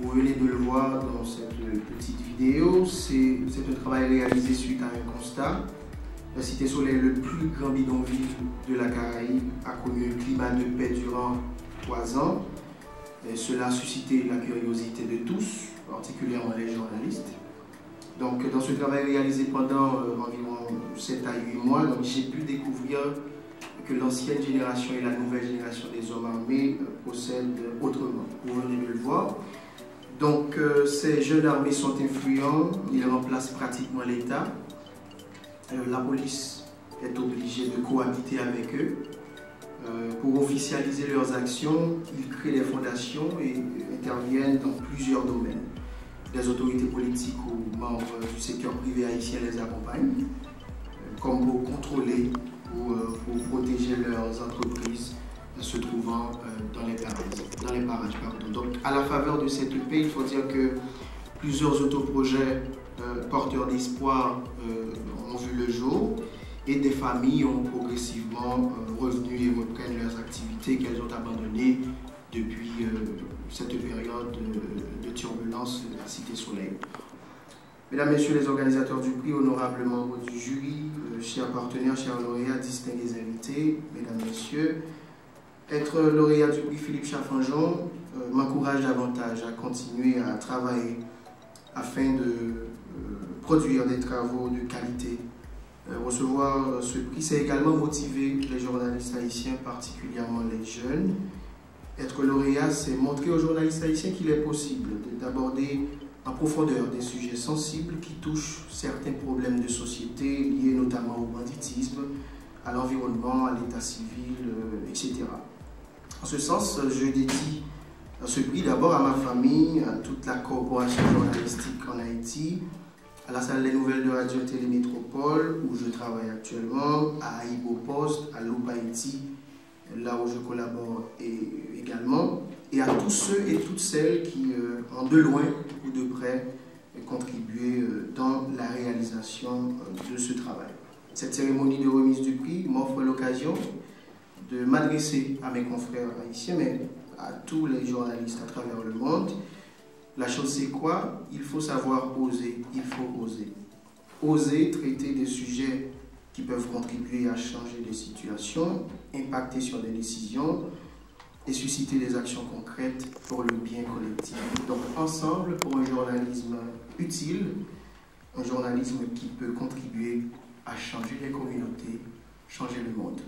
Vous venez de le voir dans cette petite vidéo, c'est un travail réalisé suite à un constat. La Cité Soleil, le plus grand bidonville de la Caraïbe, a connu un climat de paix durant trois ans. Cela a suscité la curiosité de tous, particulièrement les journalistes. Donc, dans ce travail réalisé pendant euh, environ 7 à 8 mois, j'ai pu découvrir que l'ancienne génération et la nouvelle génération des hommes armés euh, procèdent autrement. Vous venez de le voir. Donc, euh, ces jeunes armés sont influents, ils remplacent pratiquement l'État. la police est obligée de cohabiter avec eux. pour officialiser leurs actions, ils créent des fondations et interviennent dans plusieurs domaines des autorités politiques ou membres du secteur privé haïtien les accompagnent, euh, comme pour contrôler ou euh, pour protéger leurs entreprises se trouvant euh, dans les les parages Donc, à la faveur de cette paix, il faut dire que plusieurs autoprojets porteurs d'espoir ont vu le jour et des familles ont progressivement revenu et reprennent leurs activités qu'elles ont abandonnées depuis cette période de, turbulence de la Cité Soleil. Mesdames, Messieurs les organisateurs du prix, honorables membres du jury, euh, chers partenaires, chers lauréats, distingués invités, Mesdames, Messieurs, être lauréat du prix Philippe Chaffanjon euh, m'encourage davantage à continuer à travailler afin de euh, produire des travaux de qualité. recevoir ce prix, c'est également motiver les journalistes haïtiens, particulièrement les jeunes, être lauréat, c'est montrer aux journalistes haïtiens qu'il est possible d'aborder en profondeur des sujets sensibles qui touchent certains problèmes de société liés notamment au banditisme, à l'environnement, à l'état civil, euh, etc. En ce sens, je dédie ce prix d'abord à ma famille, à toute la corporation journalistique en Haïti, à la salle des nouvelles de Radio Télé Métropole où je travaille actuellement, à Ibo Post, à Loup Haïti, là où je collabore également, et à tous ceux et toutes celles qui, euh, en de loin ou de près, contribué euh, dans la réalisation euh, de ce travail. Cette cérémonie de remise du prix m'offre l'occasion de m'adresser à mes confrères haïtiens, mais à tous les journalistes à travers le monde. La chose c'est quoi? Il faut savoir oser, il faut oser. Oser traiter des sujets qui peuvent contribuer à changer des situations, impacter sur des décisions et susciter des actions concrètes pour le bien collectif. Donc ensemble pour un journalisme utile, un journalisme qui peut contribuer à changer les communautés, changer le monde.